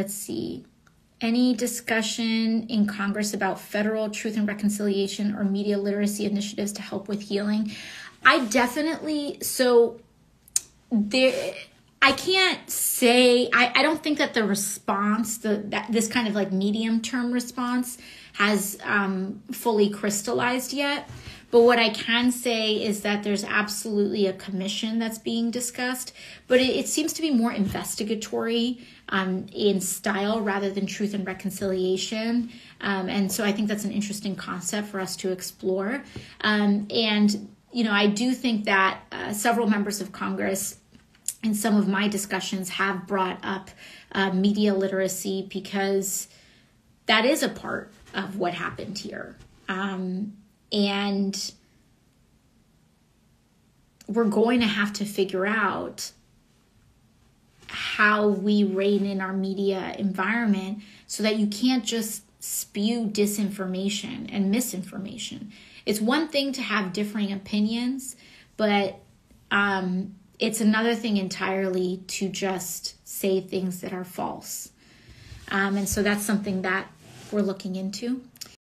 let's see. Any discussion in Congress about federal truth and reconciliation or media literacy initiatives to help with healing? I definitely, so there, I can't say, I, I don't think that the response, the that this kind of like medium term response has um, fully crystallized yet. But what I can say is that there's absolutely a commission that's being discussed, but it, it seems to be more investigatory um, in style rather than truth and reconciliation. Um, and so I think that's an interesting concept for us to explore. Um, and, you know, I do think that uh, several members of Congress in some of my discussions have brought up uh, media literacy because that is a part of what happened here. Um, and we're going to have to figure out how we rein in our media environment so that you can't just spew disinformation and misinformation. It's one thing to have differing opinions, but um, it's another thing entirely to just say things that are false. Um, and so that's something that we're looking into.